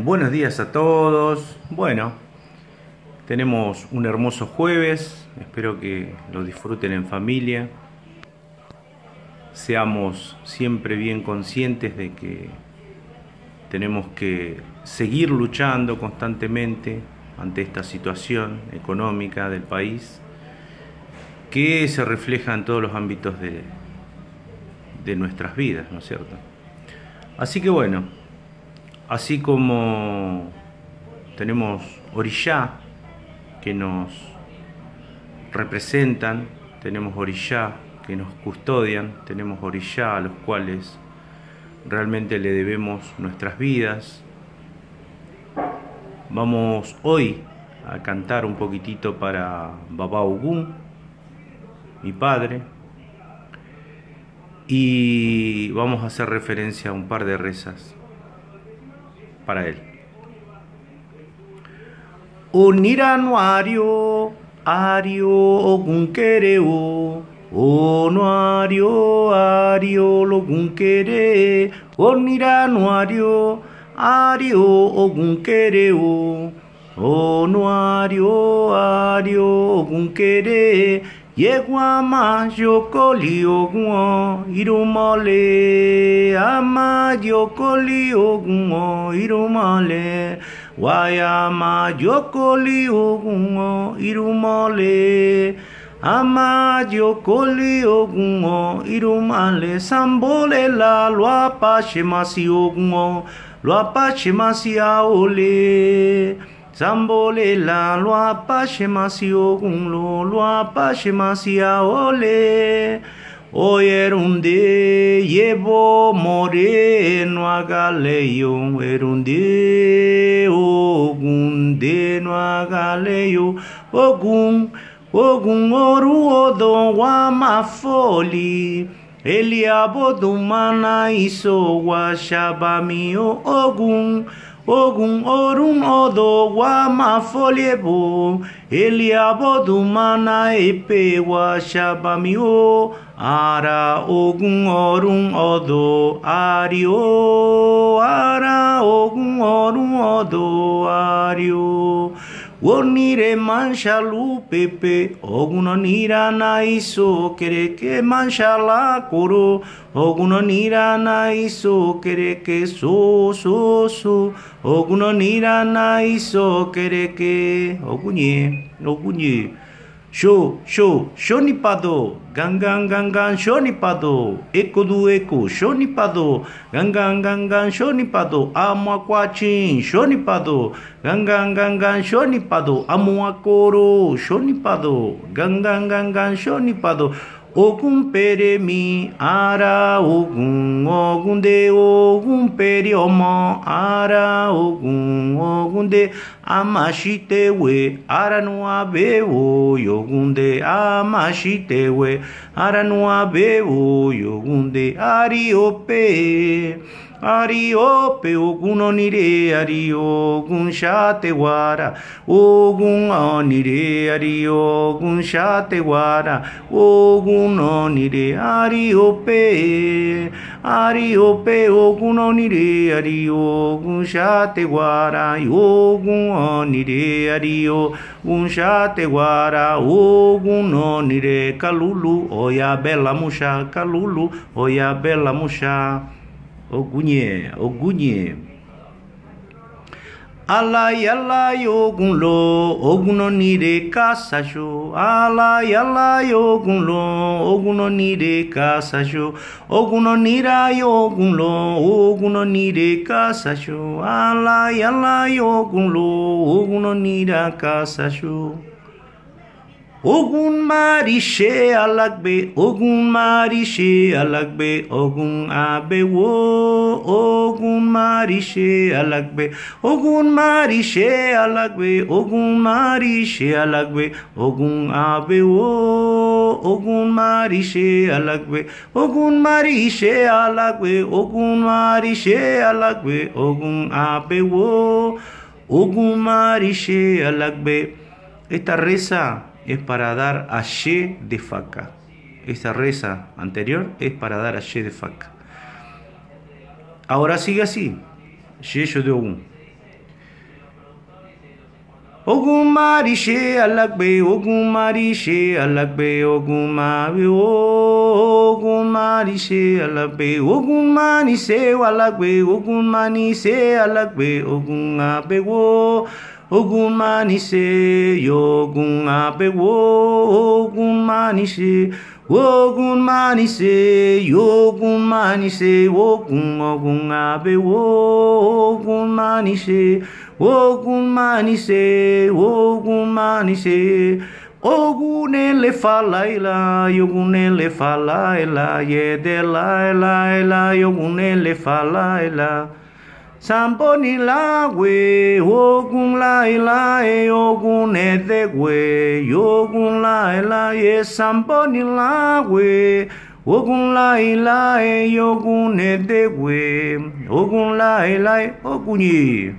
Buenos días a todos. Bueno, tenemos un hermoso jueves. Espero que lo disfruten en familia. Seamos siempre bien conscientes de que tenemos que seguir luchando constantemente ante esta situación económica del país que se refleja en todos los ámbitos de, de nuestras vidas, ¿no es cierto? Así que bueno, así como tenemos orillá que nos representan, tenemos orillá que nos custodian, tenemos orillá a los cuales realmente le debemos nuestras vidas. Vamos hoy a cantar un poquitito para Baba Ogún, mi padre, y vamos a hacer referencia a un par de rezas para él. Onirano ario, ario ogunkereo, onuario, ario logunkere, onirano ario, ario ogunkereo, onuario, ario ogunkere, Yeguama yokoli ogun irumole ama yokoli ogun irumole wayama yokoli ogun irumole ama yokoli ogun irumale. Sambole la lo apache masi ogun lo apache masi aole Zambole la loa pa shemasio lo loa pa shemasia ole. Oyerunde llevo moreno haga leyo, erunde ogunde no haga leyo, ogun, ogun oru odo wama foli, eliabo dumana iso washabami ogun. Ogun orun odo wa ma foliebo eliabo mana epe wa o. Ara ogun orun odo ario ara ogun orun odo ario wonire mancha lupepe oguno nira na iso kere ke mancha la coro oguno nira na iso kere ke so so so oguno nira na iso kere ke ogunye ogunye. Shô, shô, nipado. gangan, gangan, shonipado, eco do eco, shonipado, gangan, gangan, shonipado, amuaquatim, shonipado, gangan, gangan, shonipado, amuacoro, shonipado, gangan, gangan, shonipado, Ogum peremi ara ogum ogum de o peri omo ara ogum o de amashitewe aranua bebo yogunde amashitewe aranua bebo yogunde ariope. Ariope ogun onire ari ogun shate wara ogun onire ari ogun shate wara ogun onire ariope. Ariope ogun onire ari ogun shate wara ogun no nire ario Unxa teguara ugun no nire kalulu Oia bela muxa kalulu Oia bela muxa. Ogunye ogunye. Ala yala yogun lo ogun ni re kasasho. Ala yala yogun lo ogun ni re kasasho. Ogun no ni ra yogun lo ogun ni re kasasho. Ala yala yogun lo ogun no ni ra kasasho. ওগুন মারি সে লাগবে ওগুন মারি সে লাগবে ওগুন আবে ও, ওগুন মারি সে লাগবে ওগুন মারি সে লাগবে ওগুন মারি সে লাগবে ওগুন আবে ও, ওগুন মারি সে লাগবে ওগুন মারি সে লাগবে ওগুন মারি সে লাগবে ওগুন আবে ও, ওগুন মারি সে লাগবে এটা রেসা। Es para dar a Ye de faca. Esta reza anterior es para dar a Ye de faca. Ahora sigue así. Ye yo de Ogun. ogun ṣe alágbe ogun ṣe alágbe ogun rí ogun ṣe alágbe ogun ṣe alágbe ogun ṣe alágbe ogun àbẹ̀wò ogun ma ṣe yogun abewo ogun ma ṣe ogun ma ṣe yogun ma ogun ogun abewo ogun ma ṣe ogun ma ṣe ogun ma ni ṣe ogun ele fala ila yogun ele fala ila yede la ila ila yogun ele fala. Samponi la we, ogun la ila e ogun e de we, ogun la ila e samponi la we, ogun la ila e ogun e de we, ogun la ila e ogun ye.